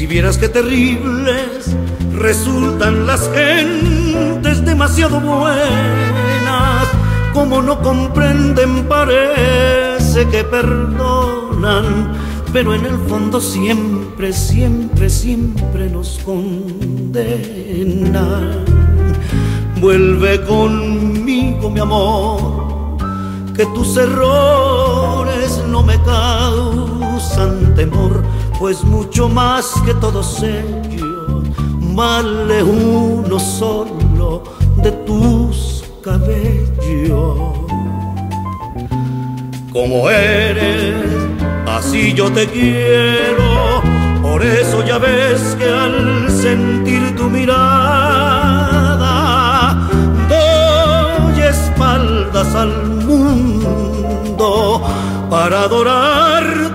Si vieras qué terribles resultan las gentes demasiado buenas, como no comprenden parece que perdonan, pero en el fondo siempre, siempre, siempre nos condenan. Vuelve conmigo, mi amor, que tus errores no me causan temor, pues mucho más que todos ellos vale uno solo de tus cabellos. Como eres, así yo te quiero, por eso ya ves que al sentir tu mirada doy espaldas al mundo para adorar